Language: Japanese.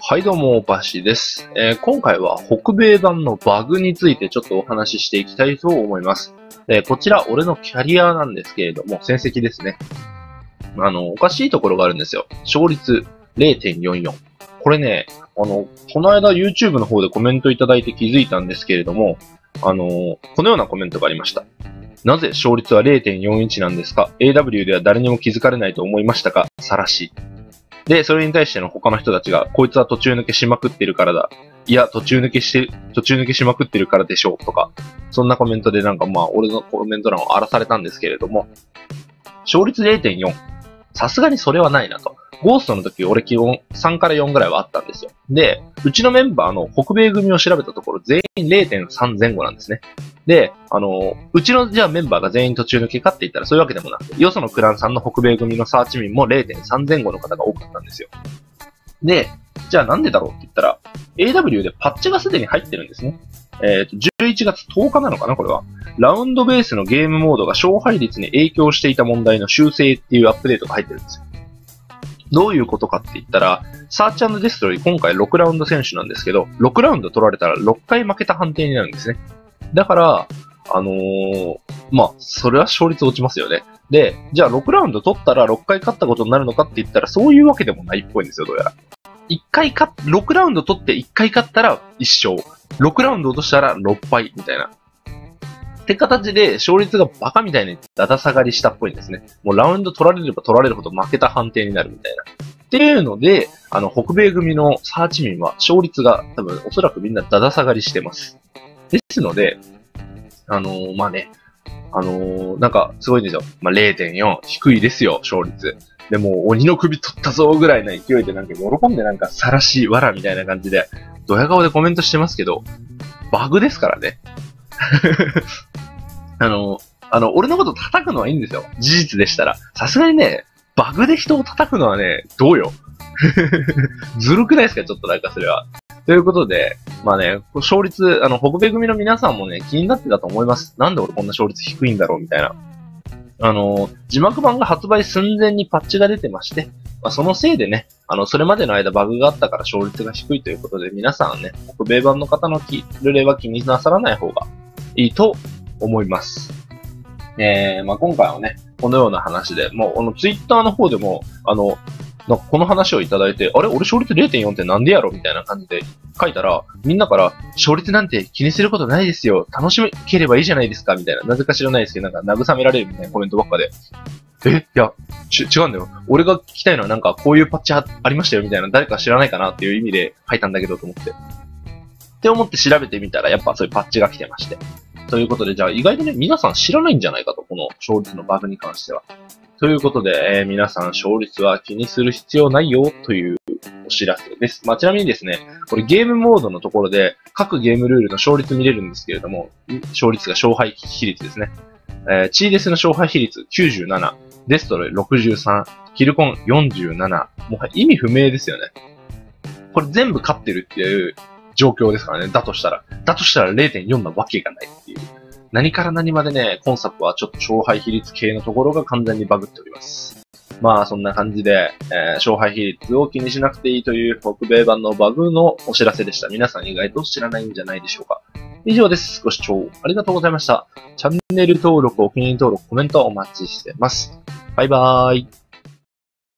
はいどうも、バシです、えー、今回は北米版のバグについてちょっとお話ししていきたいと思います。えー、こちら、俺のキャリアなんですけれども、戦績ですね。あの、おかしいところがあるんですよ。勝率0.44。これね、あの、この間 YouTube の方でコメントいただいて気づいたんですけれども、あの、このようなコメントがありました。なぜ勝率は0.41なんですか ?AW では誰にも気づかれないと思いましたか？さらし。で、それに対しての他の人たちが、こいつは途中抜けしまくってるからだ。いや、途中抜けして、途中抜けしまくってるからでしょう。とか、そんなコメントでなんかまあ、俺のコメント欄を荒らされたんですけれども、勝率0.4。さすがにそれはないなと。ゴーストの時、俺基本3から4ぐらいはあったんですよ。で、うちのメンバーの北米組を調べたところ、全員0.3前後なんですね。で、あの、うちのじゃあメンバーが全員途中抜けかって言ったらそういうわけでもなくて、よそのクランさんの北米組のサーチ民も0.3前後の方が多かったんですよ。で、じゃあなんでだろうって言ったら、AW でパッチがすでに入ってるんですね。えっ、ー、と、11月10日なのかなこれは。ラウンドベースのゲームモードが勝敗率に影響していた問題の修正っていうアップデートが入ってるんですよ。どういうことかって言ったら、サーチデストロイ今回6ラウンド選手なんですけど、6ラウンド取られたら6回負けた判定になるんですね。だから、あのー、まあ、それは勝率落ちますよね。で、じゃあ6ラウンド取ったら6回勝ったことになるのかって言ったらそういうわけでもないっぽいんですよ、どうやら。1回勝っ、6ラウンド取って1回勝ったら1勝。6ラウンド落としたら6敗、みたいな。って形で、勝率がバカみたいにだだ下がりしたっぽいんですね。もうラウンド取られれば取られるほど負けた判定になるみたいな。っていうので、あの、北米組のサーチ民は勝率が多分おそらくみんなだだ下がりしてます。ですので、あのー、まあね、あのー、なんか、すごいんですよ。まあ、0.4、低いですよ、勝率。でも、鬼の首取ったぞぐらいの勢いでなんか喜んでなんか、さらし、わらみたいな感じで、ドヤ顔でコメントしてますけど、バグですからね。あの、あの、俺のこと叩くのはいいんですよ。事実でしたら。さすがにね、バグで人を叩くのはね、どうよ。ずるくないですかちょっとなんかそれは。ということで、まあね、勝率、あの、北米組の皆さんもね、気になってたと思います。なんで俺こんな勝率低いんだろうみたいな。あの、字幕版が発売寸前にパッチが出てまして、まあ、そのせいでね、あの、それまでの間バグがあったから勝率が低いということで、皆さんね、北米版の方のルレは気になさらない方がいいと思います。えー、まあ、今回はね、このような話で、もう、あの、ツイッターの方でも、あの、なんかこの話をいただいて、あれ俺勝率0.4ってなんでやろ？みたいな感じで書いたら、みんなから、勝率なんて気にすることないですよ。楽しめければいいじゃないですかみたいな。なぜか知らないですけど、なんか慰められるみたいなコメントばっかで。え？いや、ち、違うんだよ。俺が聞きたいのはなんかこういうパッチありましたよみたいな。誰か知らないかなっていう意味で書いたんだけどと思って。って思って調べてみたら、やっぱそういうパッチが来てまして。ということで、じゃあ意外とね、皆さん知らないんじゃないかと、この勝率のバグに関しては。ということで、えー、皆さん勝率は気にする必要ないよというお知らせです。まあ、ちなみにですね、これゲームモードのところで各ゲームルールの勝率見れるんですけれども、勝率が勝敗比率ですね。えー、チーデスの勝敗比率97、デストロイ63、キルコン47、もう意味不明ですよね。これ全部勝ってるっていう状況ですからね。だとしたら。だとしたら0.4なわけがないっていう。何から何までね、今作はちょっと勝敗比率系のところが完全にバグっております。まあそんな感じで、えー、勝敗比率を気にしなくていいという北米版のバグのお知らせでした。皆さん意外と知らないんじゃないでしょうか。以上です。ご視聴ありがとうございました。チャンネル登録、お気に入り登録、コメントお待ちしてます。バイバーイ。